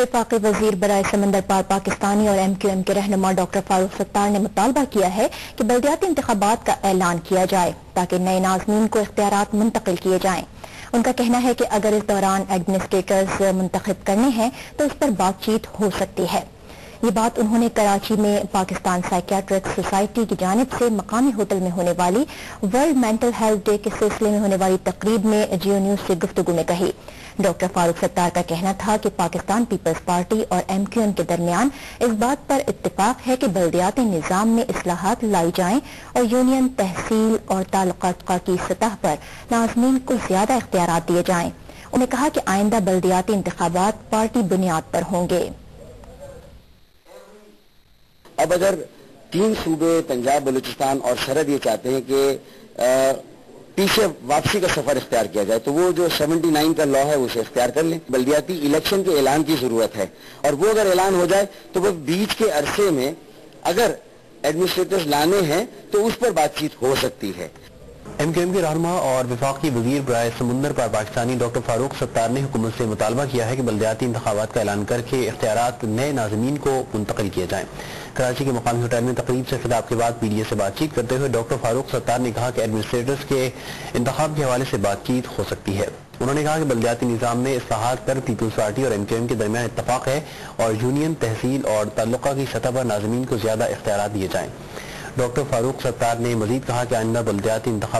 وفاقی وزیر برائے سمندر پار پاکستانی اور ایم کیو ایم کے رہنما ڈاکٹر فاروق ستار نے مطالبہ کیا ہے کہ بلدیاتی انتخابات کا اعلان کیا جائے تاکہ نئے ناظمین کو اختیارات منتقل کیے جائیں۔ ان کا کہنا ہے کہ اگر اس دوران ایڈمنسٹریٹرز منتخب کرنے ہیں تو اس پر بات چیت ہو سکتی ہے۔ یہ بات انہوں نے کراچی میں پاکستان سائکیٹرک سوسائٹی کی جانب سے مقامی ہوٹل میں ہونے والی ورلڈ مینٹل ہیلتھ ڈے کے سلسلے میں ہونے والی تقریب میں جیو نیوز سے گفتگو میں کہی۔ ڈاکٹر فاروق ستار کا کہنا تھا کہ پاکستان پیپلز پارٹی اور ایم کیو ایم کے درمیان اس بات پر اتفاق ہے کہ بلدیاتی نظام میں اصلاحات لائی جائیں اور یونین تحصیل اور تعلقات کی سطح پر ناظمین کو زیادہ اختیارات دیے جائیں۔ انہوں نے کہا کہ آئندہ بلدیاتی انتخابات پارٹی بنیاد پر ہوں گے۔ اب اگر تین صوبے پنجاب، بلوچستان اور سرحد یہ چاہتے ہیں کہ پیچھے واپسی کا سفر اختیار کیا جائے، تو وہ جو سیونٹی نائن کا لا ہے، اسے اختیار کر لیں۔ بلدیاتی الیکشن کے اعلان کی ضرورت ہے۔ اور وہ اگر اعلان ہو جائے، تو وہ بیچ کے عرصے میں اگر ایڈمنسٹریٹرز لانے ہیں، تو اس پر بات چیت ہو سکتی ہے۔ ایم کے ایم کے رہنما اور وفاقی وزیر برائے سمندر پر پاکستانی ڈاکٹر فاروق ستار نے حکومت سے مطالبہ کیا ہے کہ بلدیاتی انتخابات کا اعلان کر کے اختیارات نئے ناظمین کو منتقل کیے جائیں۔ کراچی کے مقامی ہوٹل میں تقریب سے خطاب کے بعد میڈیا سے بات چیت کرتے ہوئے ڈاکٹر فاروق ستار نے کہا کہ ایڈمنسٹریٹرز کے انتخاب کے حوالے سے بات چیت ہو سکتی ہے۔ انہوں نے کہا کہ بلدیاتی نظام میں اصلاحات پر پیپلز پارٹی اور ایم کے ایم کے درمیان اتفاق ہے اور یونین تحصیل اور تعلقہ کی سطح پر ناظمین کو زیادہ اختیارات دیے جائیں۔ ڈاکٹر فاروق ستار نے مزید کہا کہ آئندہ بلدیاتی انتخاب